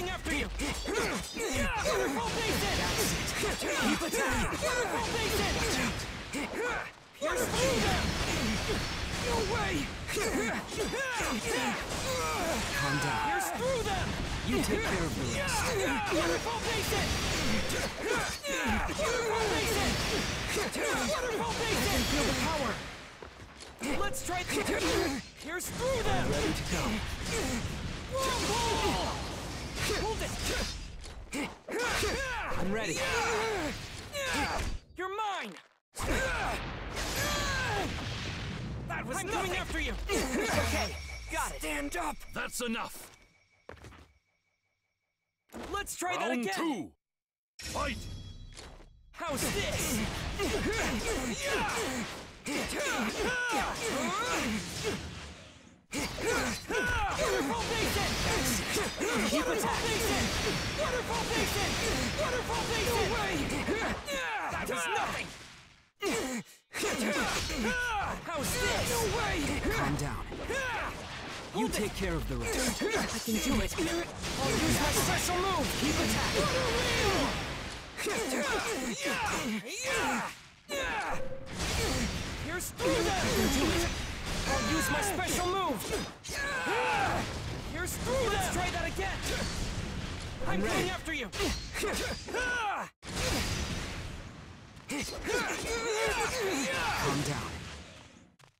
coming after you! Waterfall Basin! Keep attacking! Waterfall Basin! Pierce through them! No way! Calm down. Pierce through them! You take care of the rest. Waterfall Basin! Waterfall Basin! Waterfall Basin! Feel the power. Let's try to pierce through them! Ready to go. Whirlpool! Hold it! I'm ready. You're mine! That was I'm coming after you! okay, got it! Stand up! That's enough. Let's try that Round again! two. Fight. How's this? Waterfall Waterfall Basin! Waterfall Basin! Waterfall Basin! No way! That was nothing! How's this? No way! Calm down. You take care of the rest. I can do it! I'll use my special move! Keep attacking! Here's through them! I can do it! I'll use my special move! Let's try that again! I'm ready. coming after you! Calm down.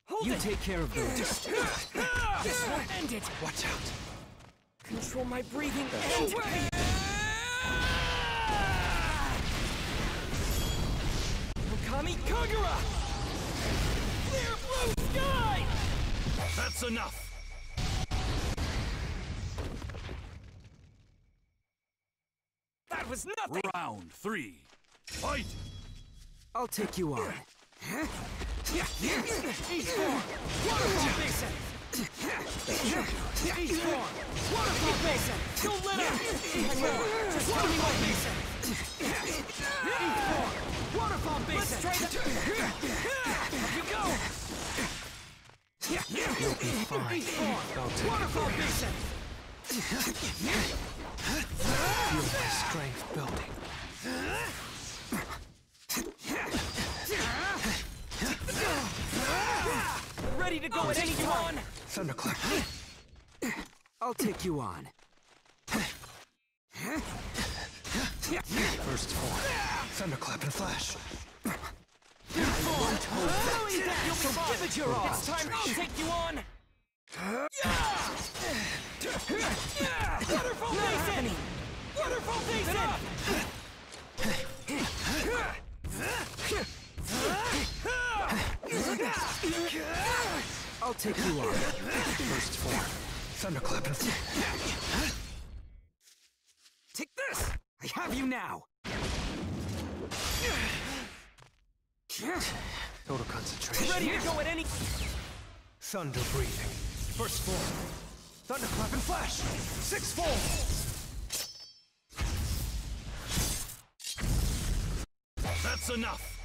Hold You it! take care of the rest. This will end it! Watch out. Control my breathing and... way! Hinokami Kagura! Clear blue sky! That's enough. Was nothing! Round three. Fight. I'll take you on. E-form! Waterfall Basin! E-form! Waterfall Basin! Don't let up! E-form! Just tell me what basin! E-form! Waterfall Basin! Let's try that! Up you go! You'll be fine. E-form! Waterfall Basin! Feel my strength building. Ready to go at any time! Thunderclap. I'll take you on. First form. Thunderclap and flash. You'll give it your all! It's time I'll take you on! Waterfall Basin! Waterfall Basin! I'll take you on. First form. Thunderclap. Take this! I have you now! Total concentration. Ready to go at any... Thunder breathing. First form. Thunderclap and flash. Six form. That's enough.